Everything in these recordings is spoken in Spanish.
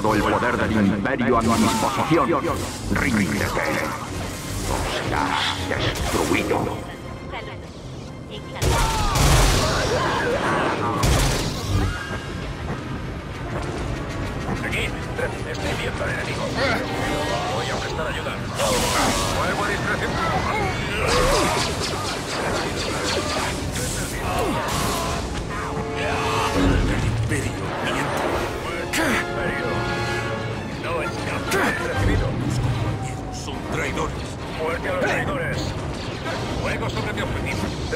todo el poder del imperio a mi disposición. Ríndete.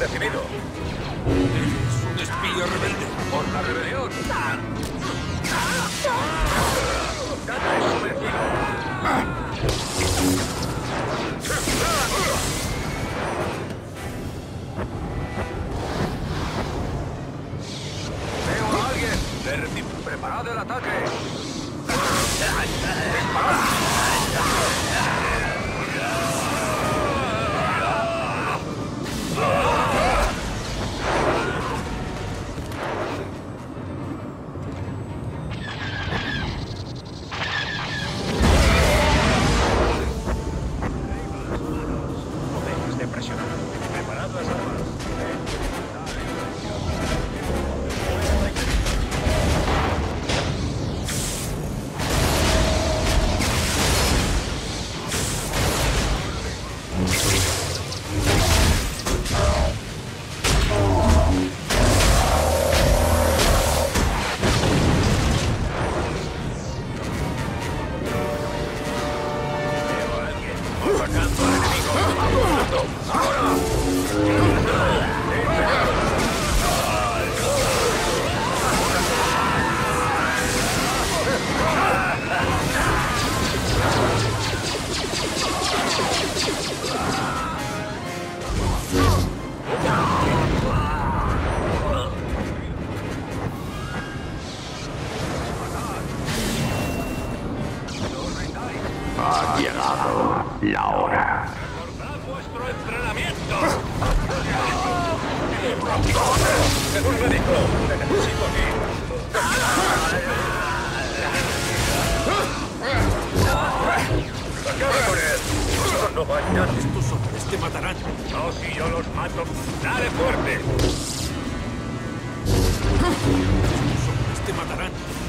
Recibido. Un espía rebelde. Por la rebelión. Veo a alguien. Preparad el ataque.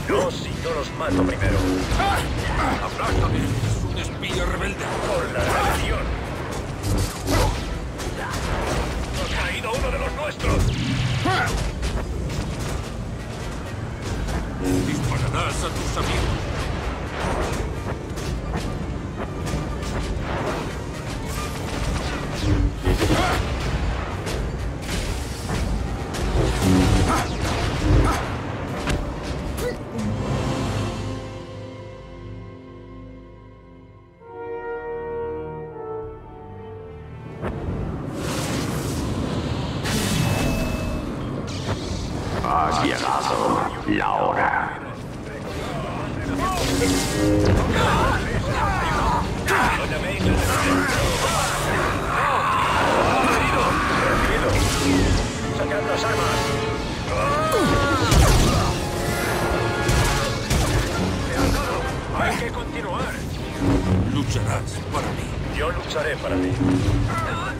No si yo los mato primero. ¡Aplástame! ¡Es un espía rebelde! ¡Por la rebelión! ¡Nos ha caído uno de los nuestros! Dispararás a tus amigos. lucharé eh, para ti.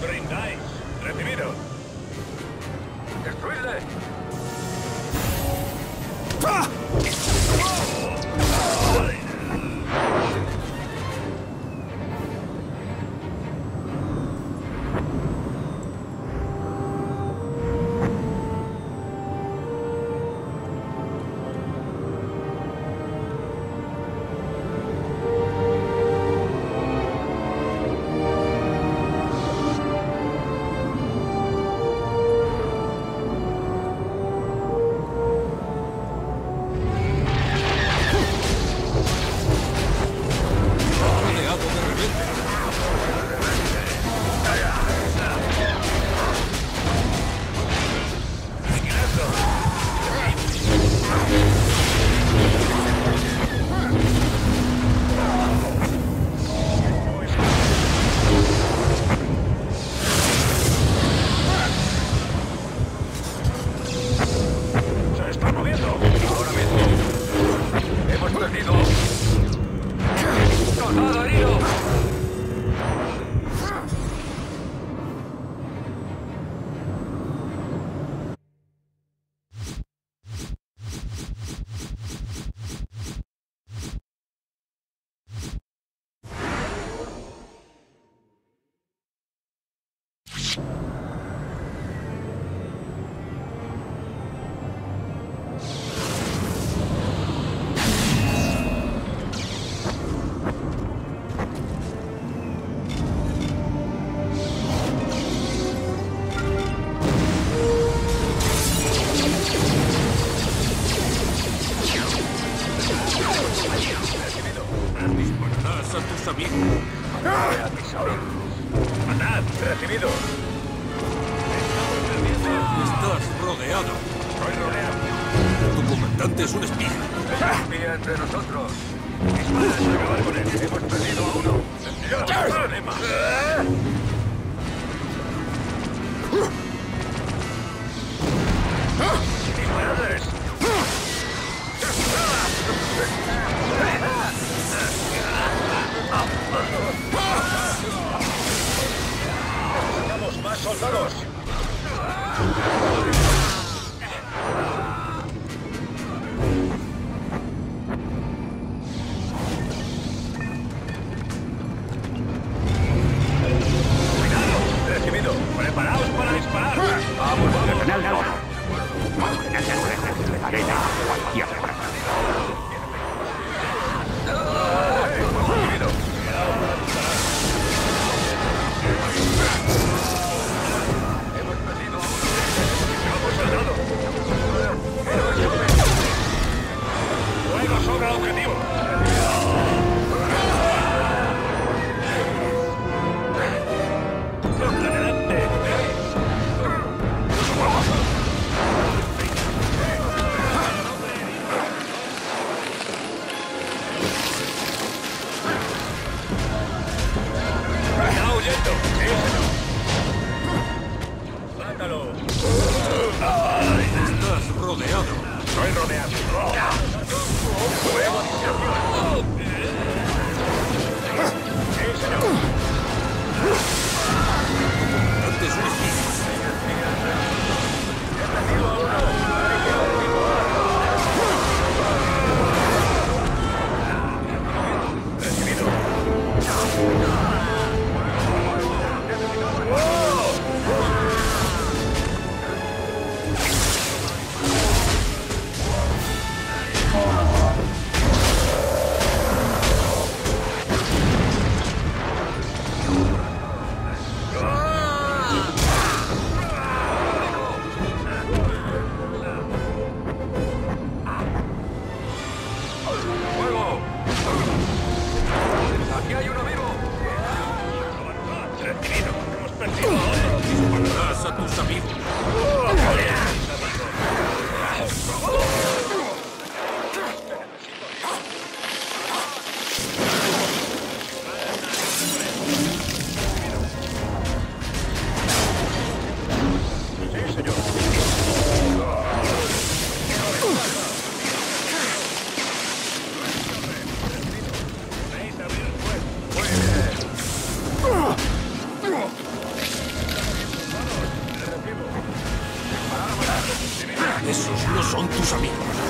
brindáis. Recibido. Recibido. Estás rodeado. Soy rodeado. Tu comandante es un espía. Es un espía entre nosotros. Dispara hasta acabar con él. Hemos perdido a uno. ¡Ya! ¡Además! Ah. Пошел за! Son tus amigos.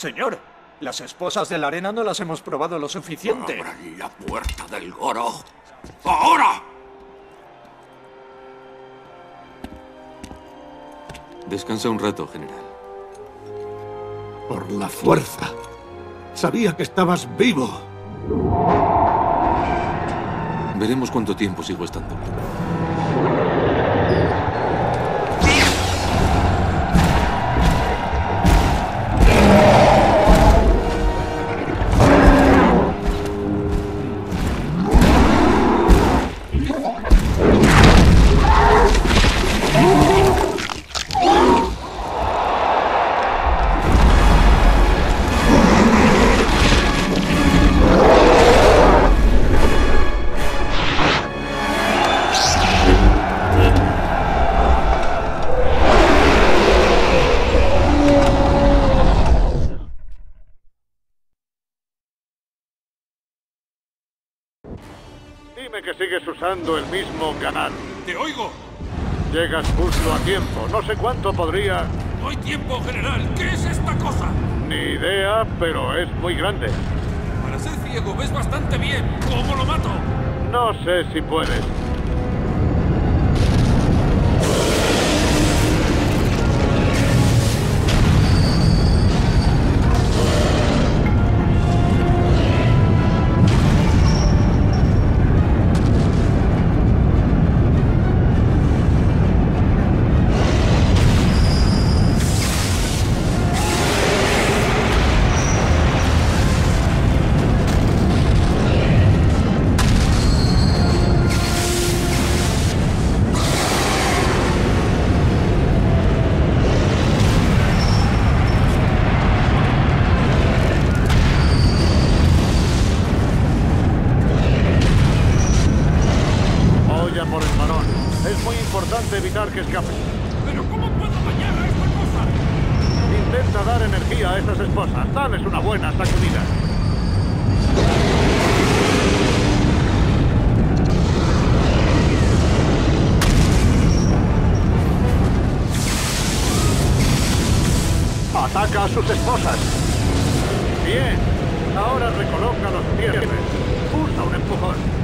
Señor, las esposas de la arena no las hemos probado lo suficiente. Abran la puerta del Goro. ¡Ahora! Descansa un rato, general. Por la fuerza. Sabía que estabas vivo. Veremos cuánto tiempo sigo estando. Dime que sigues usando el mismo canal. ¡Te oigo! Llegas justo a tiempo. No sé cuánto podría... ¡No hay tiempo, general! ¿Qué es esta cosa? Ni idea, pero es muy grande. Para ser ciego ves bastante bien. ¿Cómo lo mato? No sé si puedes. Importante evitar que escape. ¿Pero cómo puedo dañar a esta cosa? Intenta dar energía a esas esposas. Dales una buena sacudida. Ataca a sus esposas. Bien. Ahora recoloca los cierres. Usa un empujón.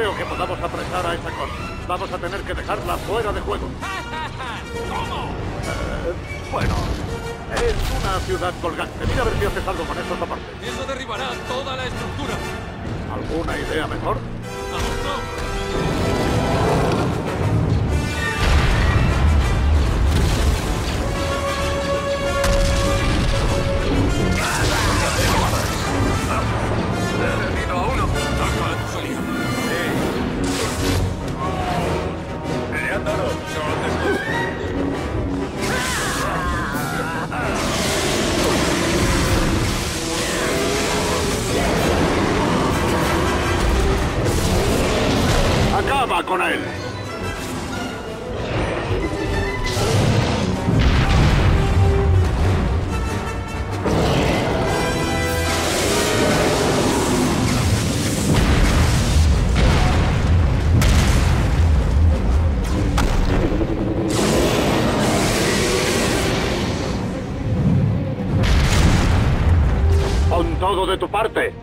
Creo que podamos apresar a esa cosa. Vamos a tener que dejarla fuera de juego. Eh, bueno, es una ciudad colgante. Mira a ver si haces algo con esos soportes. Eso derribará toda la estructura. ¿Alguna idea mejor? ¡Acaba con él! Todo de tu parte.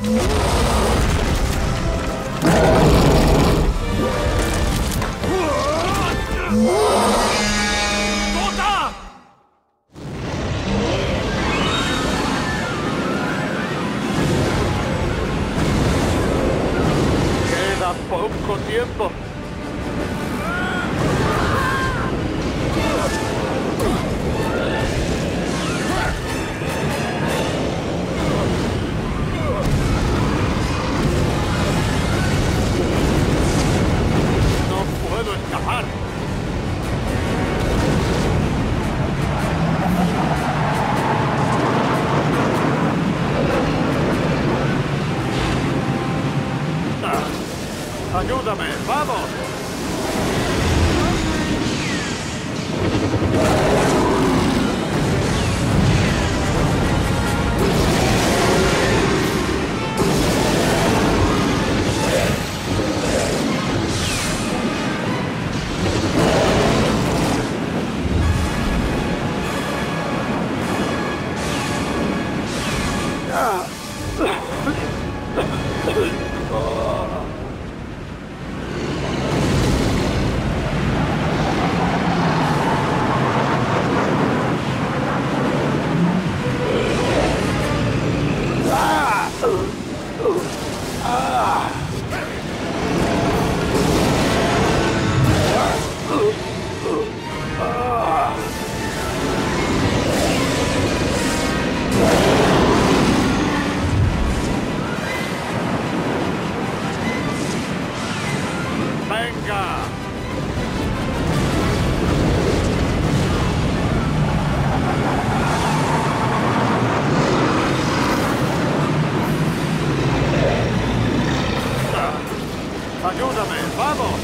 No. ¡Ayúdame! ¡Vamos!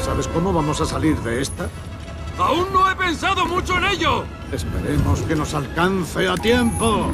¿Sabes cómo vamos a salir de esta? ¡Aún no he pensado mucho en ello! Esperemos que nos alcance a tiempo.